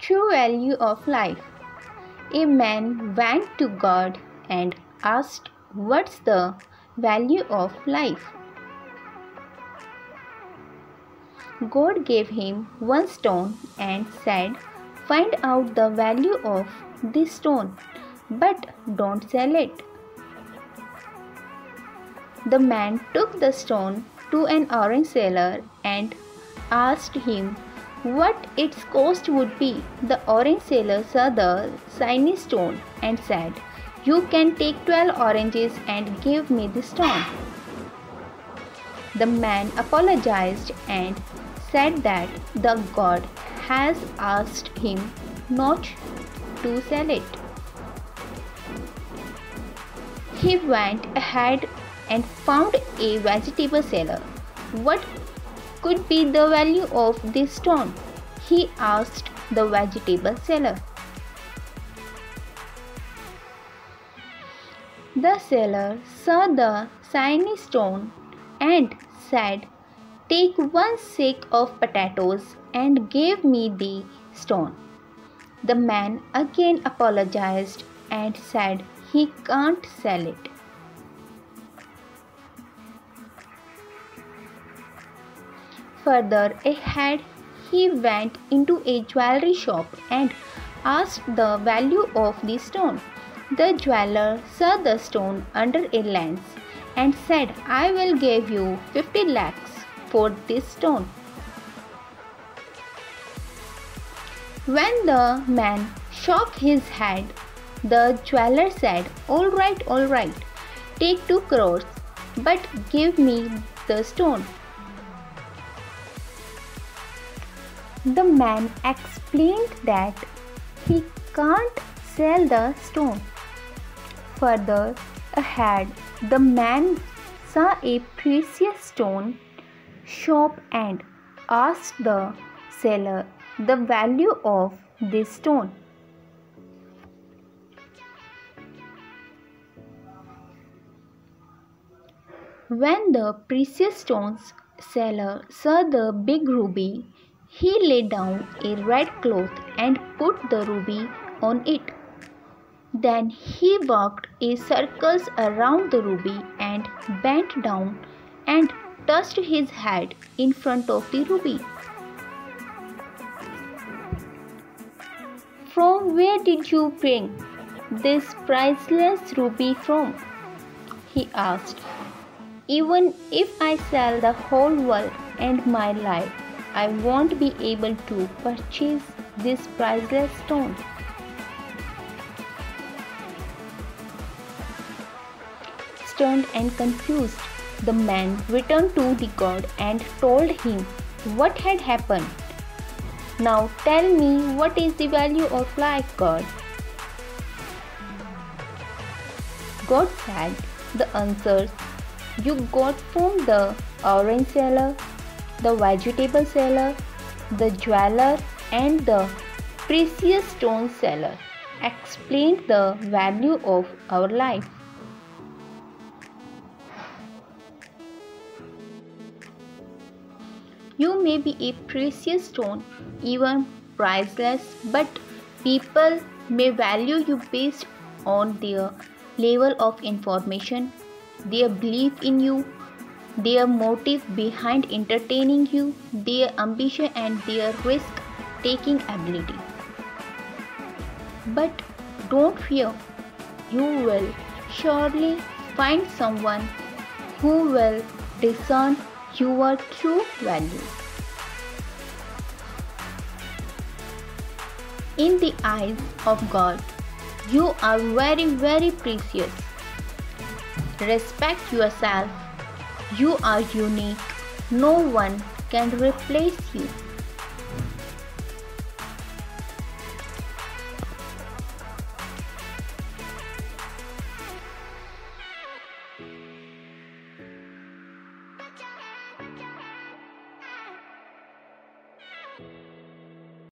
True value of life. A man went to God and asked, What's the value of life? God gave him one stone and said, Find out the value of this stone, but don't sell it. The man took the stone to an orange seller and asked him what its cost would be. The orange seller saw the shiny stone and said, You can take 12 oranges and give me the stone. The man apologized and said that the god has asked him not to sell it. He went ahead and found a vegetable seller. What could be the value of this stone? He asked the vegetable seller. The seller saw the shiny stone and said, Take one sack of potatoes and give me the stone. The man again apologized and said he can't sell it. Further ahead, he went into a jewelry shop and asked the value of the stone. The jeweler saw the stone under a lens and said, I will give you 50 lakhs for this stone. When the man shook his head, the jeweler said, All right, all right, take two crores, but give me the stone. The man explained that he can't sell the stone. Further ahead, the man saw a precious stone shop and asked the seller the value of this stone. When the precious stones seller saw the big ruby, he laid down a red cloth and put the ruby on it. Then he walked a circles around the ruby and bent down and touched his head in front of the ruby. From where did you bring this priceless ruby from? He asked. Even if I sell the whole world and my life, I won't be able to purchase this priceless stone. Stunned and confused, the man returned to the god and told him what had happened. Now tell me what is the value of life, God? God said the answers you got from the orange seller the vegetable seller, the jeweler, and the precious stone seller explained the value of our life. You may be a precious stone, even priceless, but people may value you based on their level of information, their belief in you, their motive behind entertaining you, their ambition, and their risk taking ability. But don't fear, you will surely find someone who will discern your true value. In the eyes of God, you are very, very precious. Respect yourself you are unique. No one can replace you.